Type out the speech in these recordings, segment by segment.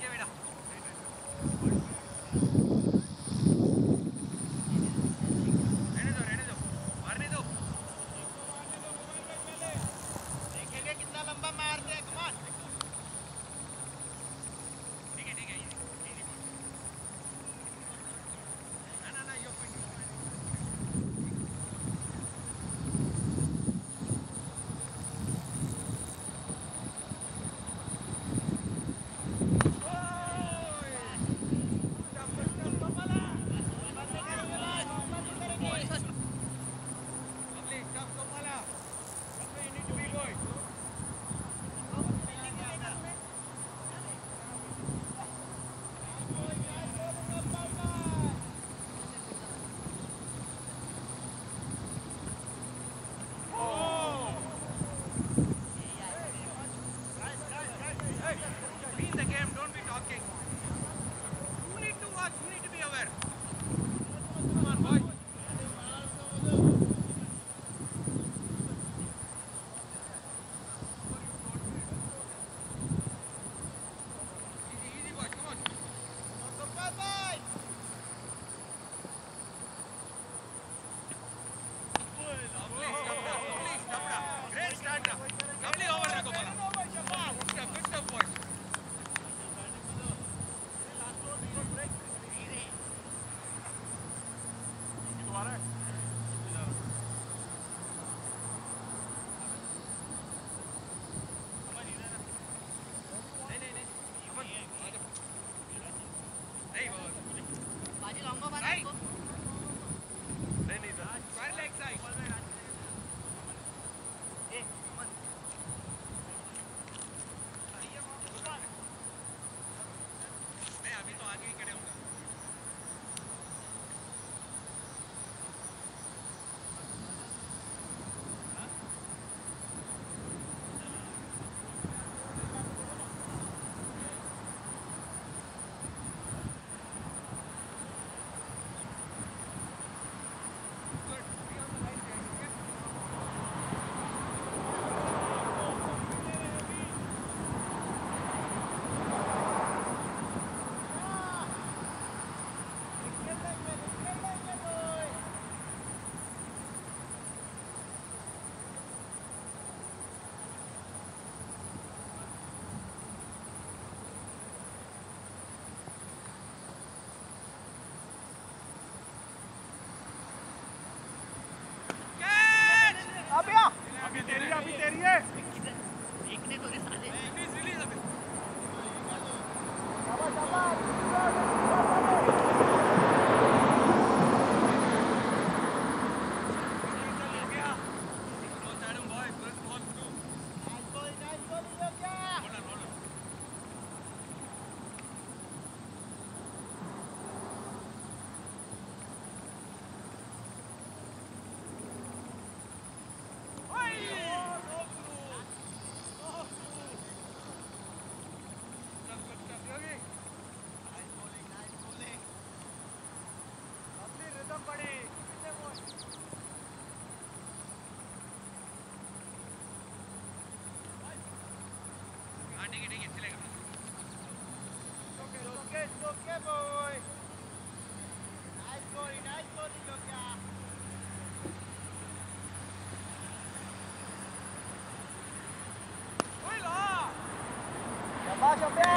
ya verás. ठीक है ठीक है चलेगा okay okay bye nice goalie nice goalie lochia Vai, Gilberto!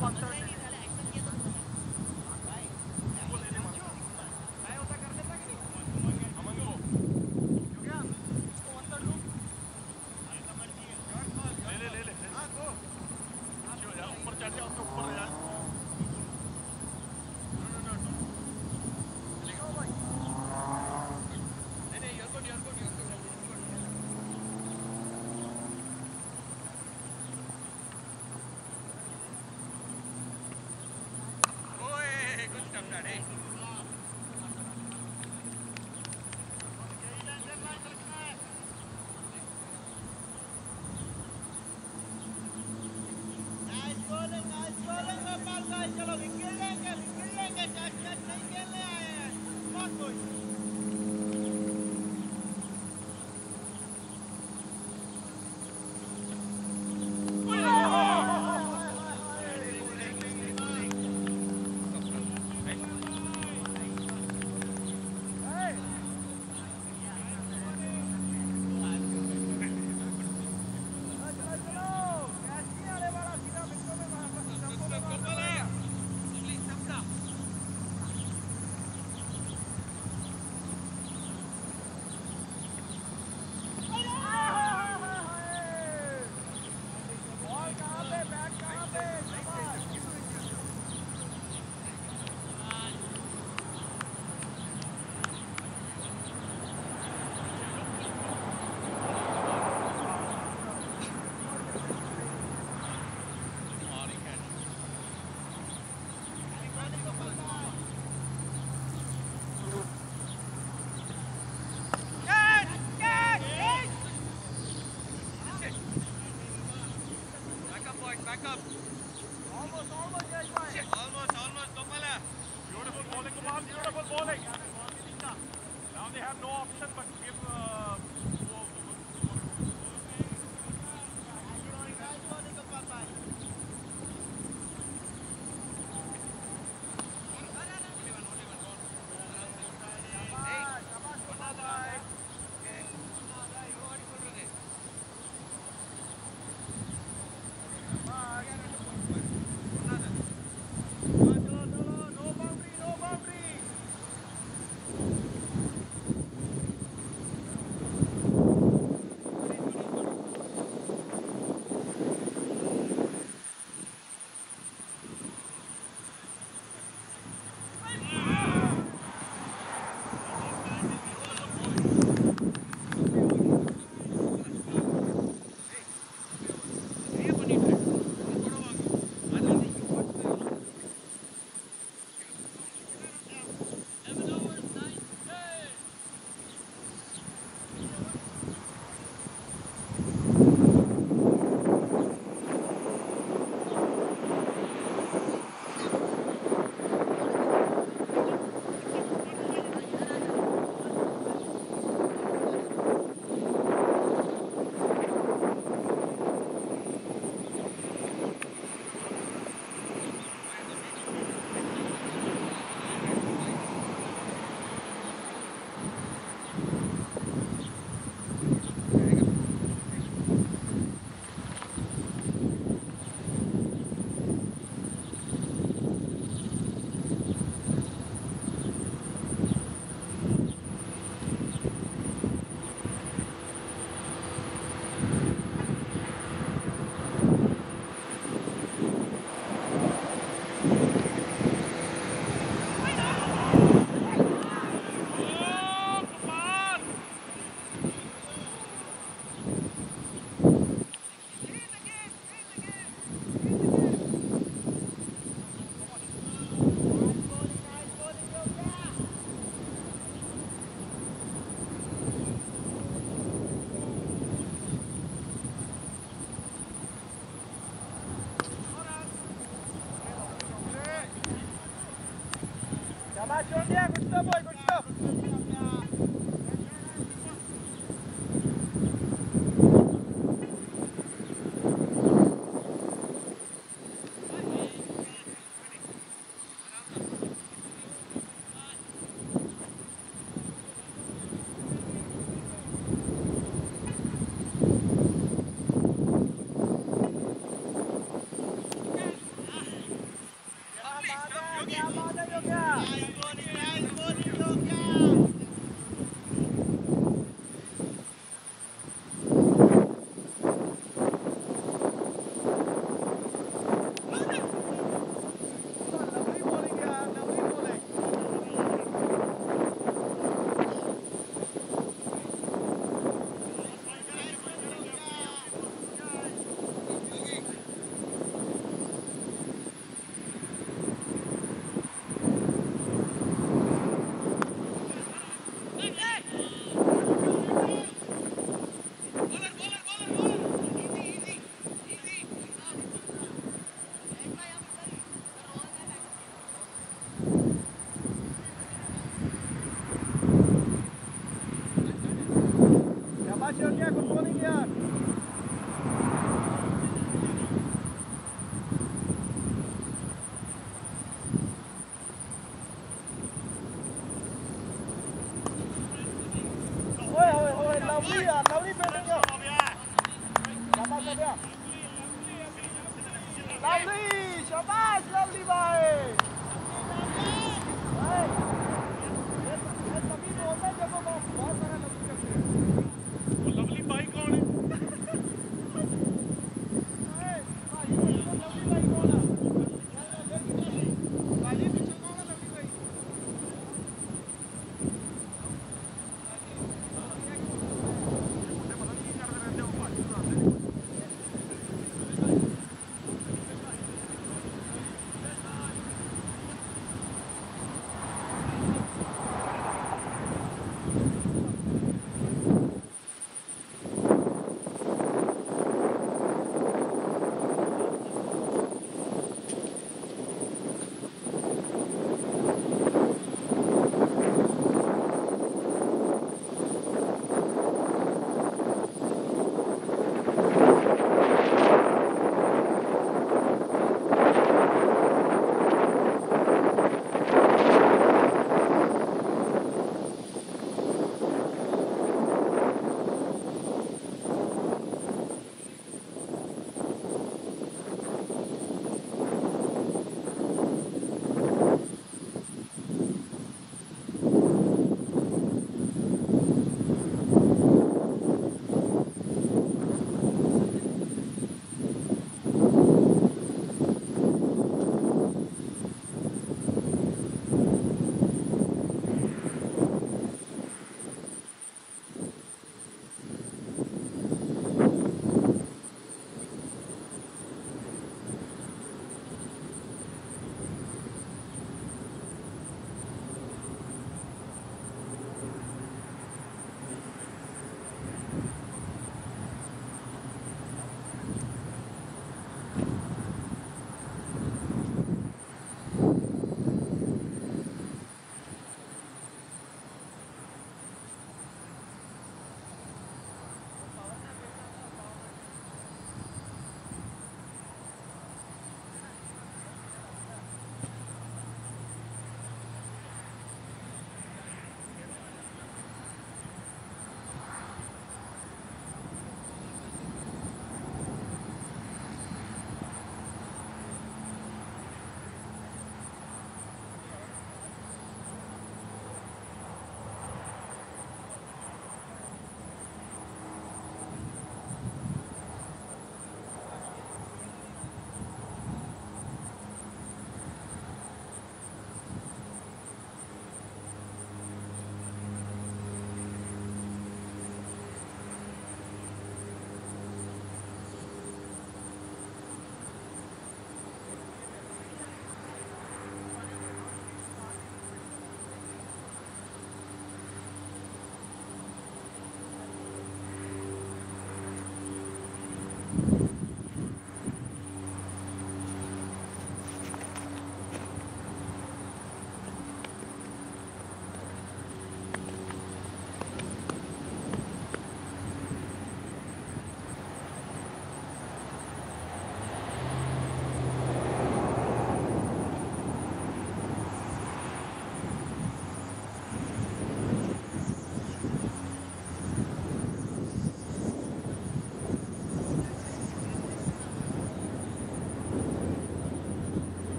Fuck